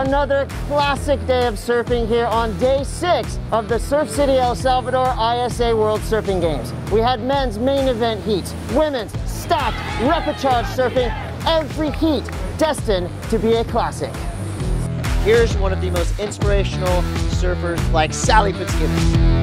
another classic day of surfing here on day six of the Surf City El Salvador ISA World Surfing Games. We had men's main event heats, women's stacked repechage surfing, every heat destined to be a classic. Here's one of the most inspirational surfers like Sally Fitzgibbons.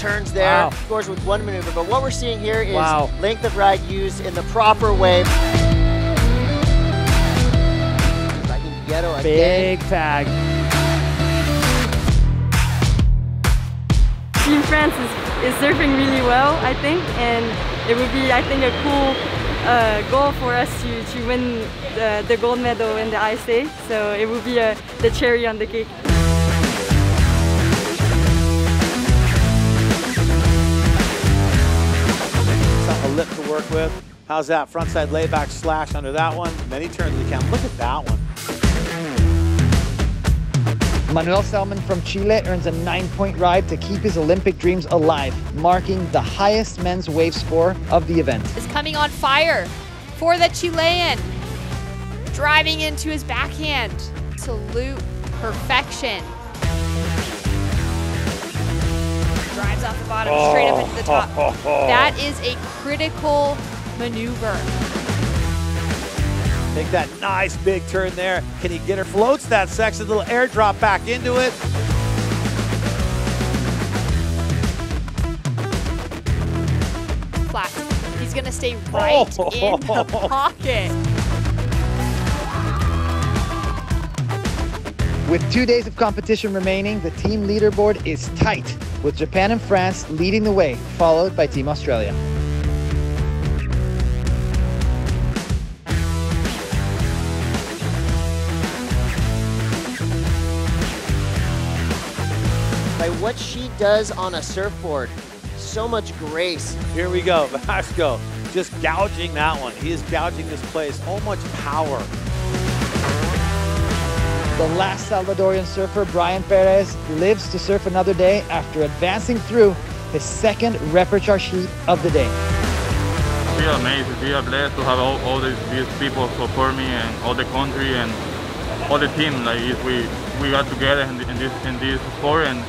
Turns there. Wow. Scores with one maneuver. But what we're seeing here is wow. length of ride used in the proper way. Big tag. Team France is, is surfing really well, I think, and it would be, I think, a cool uh, goal for us to, to win the, the gold medal in the ISA. So it would be a, the cherry on the cake. How's that frontside layback slash under that one? Many turns he can. Look at that one. Manuel Selman from Chile earns a nine-point ride to keep his Olympic dreams alive, marking the highest men's wave score of the event. Is coming on fire for the Chilean, driving into his backhand. Salute perfection. drives off the bottom, oh. straight up into the top. That is a critical maneuver. Take that nice big turn there. Can he get her? Floats that section, little airdrop back into it. Flat. He's gonna stay right oh. in the pocket. With two days of competition remaining, the team leaderboard is tight with Japan and France leading the way, followed by Team Australia. By what she does on a surfboard, so much grace. Here we go, Vasco, just gouging that one. He is gouging this place, so much power. The last Salvadorian surfer, Bryan Pérez, lives to surf another day after advancing through his second repechage heat of the day. We are amazed. We are blessed to have all, all these, these people support me and all the country and all the team. Like we we got together in, in this in this sport, and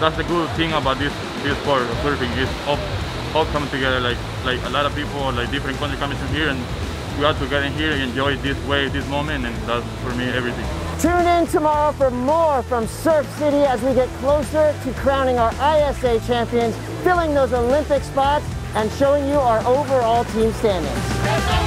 that's the good thing about this this sport surfing is all, all come together. Like like a lot of people, like different countries coming to here, and we got together here, and enjoy this wave, this moment, and that's for me everything. Tune in tomorrow for more from Surf City as we get closer to crowning our ISA champions, filling those Olympic spots, and showing you our overall team standings.